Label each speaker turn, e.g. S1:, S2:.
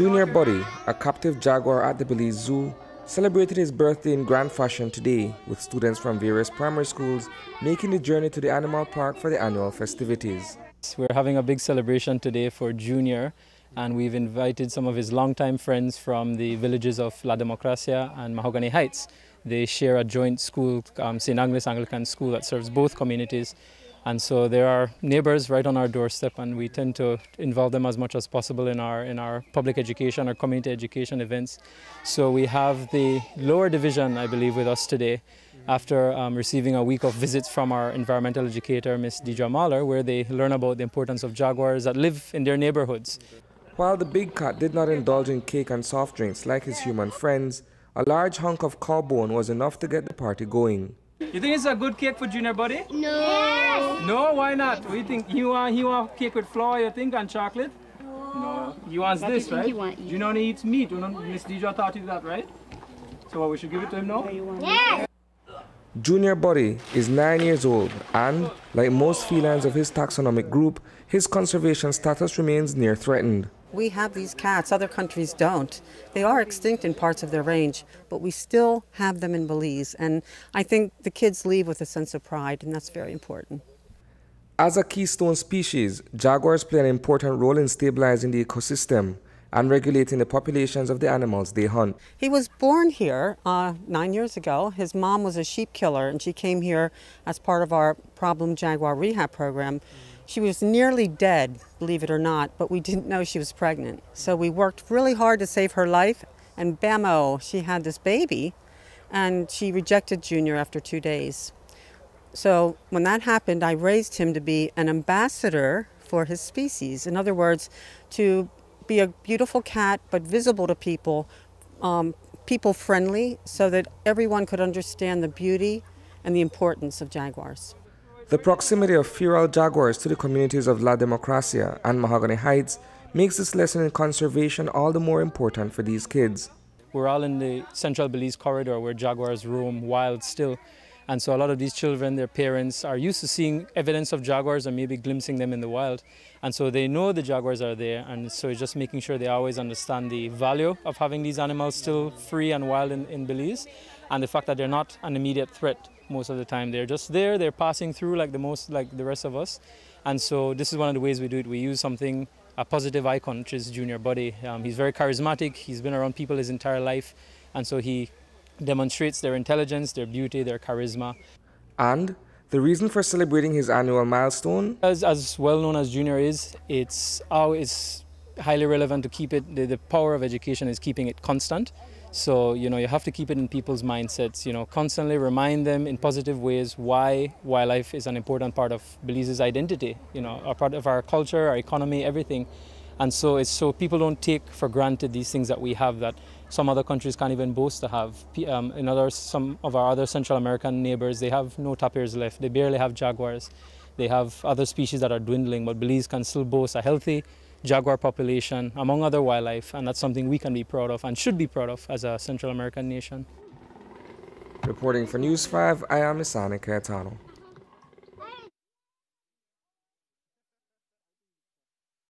S1: Junior Buddy, a captive jaguar at the Belize Zoo, celebrated his birthday in grand fashion today with students from various primary schools making the journey to the animal park for the annual festivities.
S2: We're having a big celebration today for Junior and we've invited some of his longtime friends from the villages of La Democracia and Mahogany Heights. They share a joint school, um, St. Agnes Anglican School that serves both communities and so there are neighbors right on our doorstep and we tend to involve them as much as possible in our, in our public education or community education events. So we have the lower division, I believe, with us today after um, receiving a week of visits from our environmental educator, Ms. Deidre Mahler, where they learn about the importance of jaguars that live in their neighborhoods.
S1: While the big cat did not indulge in cake and soft drinks like his human friends, a large hunk of cow bone was enough to get the party going.
S2: You think it's a good cake for Junior Buddy?
S3: No.
S2: No, why not? We think? You want he want cake with flour, you think, and chocolate? No. He wants
S3: What
S2: this,
S3: do you think
S2: right?
S3: he want?
S2: You know he eats meat. You know, Miss Deidre taught you that, right? So what, we should give it to him now?
S3: Yes.
S1: Junior Buddy is nine years old and, like most felines of his taxonomic group, his conservation status remains near threatened.
S4: We have these cats, other countries don't. They are extinct in parts of their range, but we still have them in Belize. And I think the kids leave with a sense of pride, and that's very important.
S1: As a keystone species, jaguars play an important role in stabilizing the ecosystem and regulating the populations of the animals they hunt.
S4: He was born here uh, nine years ago. His mom was a sheep killer, and she came here as part of our problem jaguar rehab program. She was nearly dead, believe it or not, but we didn't know she was pregnant. So we worked really hard to save her life, and bammo, she had this baby, and she rejected Junior after two days. So when that happened, I raised him to be an ambassador for his species. In other words, to be a beautiful cat, but visible to people, um, people friendly, so that everyone could understand the beauty and the importance of jaguars.
S1: The proximity of feral jaguars to the communities of La Democracia and Mahogany Heights makes this lesson in conservation all the more important for these kids.
S2: We're all in the central Belize corridor where jaguars roam wild still. And so a lot of these children, their parents are used to seeing evidence of jaguars and maybe glimpsing them in the wild. And so they know the jaguars are there. And so it's just making sure they always understand the value of having these animals still free and wild in, in Belize and the fact that they're not an immediate threat most of the time. They're just there, they're passing through like the most like the rest of us. And so this is one of the ways we do it. We use something, a positive icon, which is Junior Buddy. Um, he's very charismatic, he's been around people his entire life, and so he demonstrates their intelligence, their beauty, their charisma.
S1: And the reason for celebrating his annual milestone?
S2: As, as well known as Junior is, it's, how it's highly relevant to keep it, the, the power of education is keeping it constant. So, you know, you have to keep it in people's mindsets, you know, constantly remind them in positive ways why wildlife is an important part of Belize's identity, you know, a part of our culture, our economy, everything. And so it's so people don't take for granted these things that we have that some other countries can't even boast to have. Um, in other, some of our other Central American neighbors, they have no tapirs left. They barely have jaguars. They have other species that are dwindling, but Belize can still boast a healthy jaguar population, among other wildlife, and that's something we can be proud of and should be proud of as a Central American nation.
S1: Reporting for News 5, I am Isani Cayetano.